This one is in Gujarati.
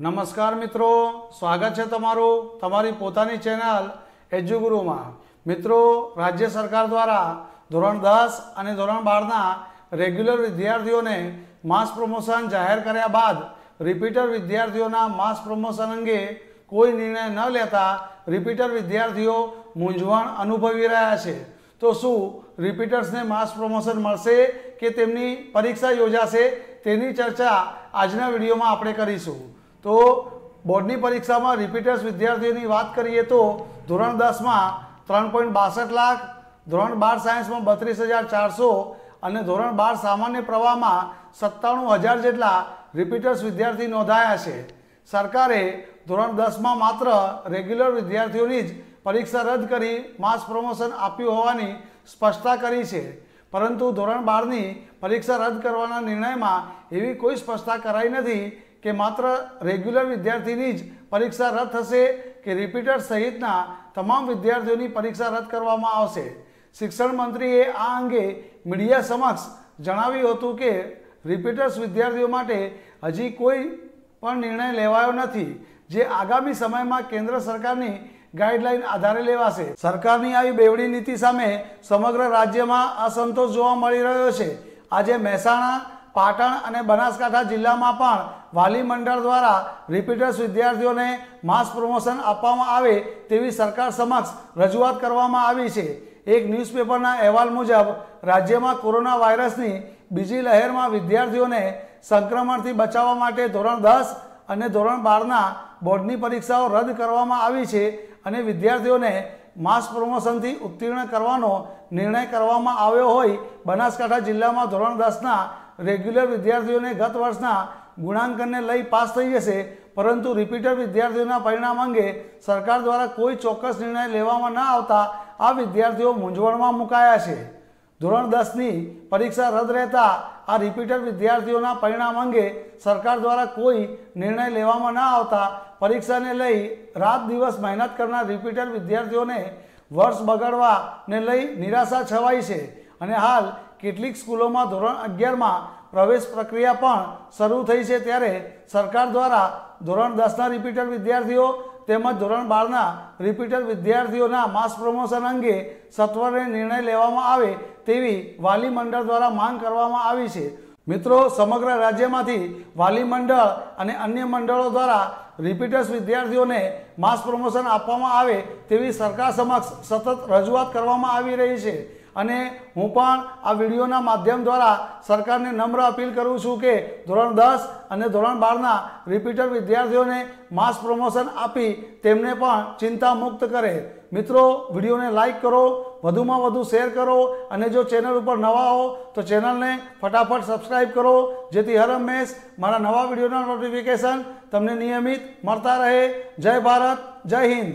નમસ્કાર મિત્રો. સ્વાગત છે તમારું તમારી પોતાની ચેનલ એજ્યુગુરુમાં. મિત્રો, રાજ્ય સરકાર દ્વારા ધોરણ દસ અને ધોરણ બારના રેગ્યુલર વિદ્યાર્થીઓને માસ પ્રમોશન જાહેર કર્યા બાદ રિપીટર વિદ્યાર્થીઓના માસ પ્રમોશન અંગે કોઈ નિર્ણય ન લેતા રિપીટર વિદ્યાર્થીઓ મૂંઝવણ અનુભવી રહ્યા છે. તો શું રિપીટર્સને માસ પ્રમોશન મળશે કે તેમની પરીક્ષા યોજાશે તેની ચર્ચા આજના વિડીયોમાં આપણે કરીશું. તો બોર્ડની પરીક્ષામાં રિપીટર્સ વિદ્યાર્થીઓની વાત કરીએ તો ધોરણ દસમાં ત્રણ પોઈન્ટ બાસઠ લાખ, ધોરણ બાર સાયન્સમાં બત્રીસ હજાર ચારસો અને ધોરણ બાર સામાન્ય પ્રવાહમાં સત્તાણું હજાર જેટલા રિપીટર્સ વિદ્યાર્થી નોંધાયા છે. સરકારે ધોરણ દસમાં માત્ર રેગ્યુલર વિદ્યાર્થીઓની જ પરીક્ષા રદ કરી માસ પ્રમોશન આપ્યું હોવાની સ્પષ્ટતા કરી છે. પરંતુ ધોરણ બારની પરીક્ષા રદ કરવાના નિર્ણયમાં એવી કોઈ સ્પષ્ટતા કરાઈ નથી કે માત્ર રેગ્યુલર વિદ્યાર્થીની જ પરીક્ષા રદ થશે કે રિપીટર સહિતના તમામ વિદ્યાર્થીઓની પરીક્ષા રદ કરવામાં આવશે. શિક્ષણ મંત્રીએ આ અંગે મીડિયા સમક્ષ જણાવ્યું હતું કે રિપીટર્સ વિદ્યાર્થીઓ માટે હજી કોઈ પણ નિર્ણય લેવાયો નથી. જે આગામી સમયમાં કેન્દ્ર સરકારની ગાઈડલાઈન આધારે લેવાશે. સરકારની આવી બેવડી નીતિ સામે સમગ્ર રાજ્યમાં અસંતોષ જોવા મળી રહ્યો છે. આજે મહેસાણા, પાટણ અને બનાસકાંઠા જિલ્લામાં પણ વાલી મંડળ દ્વારા રિપીટર્સ વિદ્યાર્થીઓને માસ પ્રમોશન આપવામાં આવે તેવી સરકાર સમક્ષ રજૂઆત કરવામાં આવી છે. એક ન્યૂઝપેપરના અહેવાલ મુજબ, રાજ્યમાં કોરોના વાયરસની બીજી લહેરમાં વિદ્યાર્થીઓને સંક્રમણથી બચાવવા માટે ધોરણ દસ અને ધોરણ બારના બોર્ડની પરીક્ષાઓ રદ કરવામાં આવી છે અને વિદ્યાર્થીઓને માસ પ્રમોશનથી ઉત્તીર્ણ કરવાનો નિર્ણય કરવામાં આવ્યો હોય, બનાસકાંઠા જિલ્લામાં ધોરણ દસના રેગ્યુલર વિદ્યાર્થીઓને ગત વર્ષના ગુણાંકનને લઈ પાસ થઈ જશે, પરંતુ રિપીટર વિદ્યાર્થીઓના પરિણામ અંગે સરકાર દ્વારા કોઈ ચોક્કસ નિર્ણય લેવામાં ન આવતા આ વિદ્યાર્થીઓ મૂંઝવણમાં મુકાયા છે. ધોરણ દસની પરીક્ષા રદ રહેતા આ રિપીટર વિદ્યાર્થીઓના પરિણામ અંગે સરકાર દ્વારા કોઈ નિર્ણય લેવામાં ન આવતા પરીક્ષાને લઈ રાત દિવસ મહેનત કરનાર રિપીટર વિદ્યાર્થીઓને વર્ષ બગાડવાને લઈ નિરાશા છવાઈ છે. અને હાલ કેટલીક સ્કૂલોમાં ધોરણ અગિયારમાં પ્રવેશ પ્રક્રિયા પણ શરૂ થઈ છે ત્યારે સરકાર દ્વારા ધોરણ દસના રિપીટર વિદ્યાર્થીઓ તેમજ ધોરણ બારના રિપીટર વિદ્યાર્થીઓના માસ પ્રમોશન અંગે સત્વરે નિર્ણય લેવામાં આવે તેવી વાલી મંડળ દ્વારા માંગ કરવામાં આવી છે. મિત્રો, સમગ્ર રાજ્યમાંથી વાલી મંડળ અને અન્ય મંડળો દ્વારા રિપીટર્સ વિદ્યાર્થીઓને માસ પ્રમોશન આપવામાં આવે તેવી સરકાર સમક્ષ સતત રજૂઆત કરવામાં આવી રહી છે. અને હું પણ આ વિડીયોના માધ્યમ દ્વારા સરકારને નમ્ર અપીલ કરું છું કે ધોરણ દસ અને ધોરણ બારના રિપીટર વિદ્યાર્થીઓને માસ પ્રમોશન આપી તેમને પણ ચિંતા મુક્ત કરે. મિત્રો, વિડીયોને લાઇક કરો, વધુમાં વધુ શેર કરો અને જો ચેનલ ઉપર નવા હો, તો ચેનલને ફટાફટ સબસ્ક્રાઈબ કરો. જેથી હર હંમેશ મારા નવા વિડીયોના નોટિફિકેશન તમને નિયમિત મળતા રહે. જય ભારત, જય હિન્દ.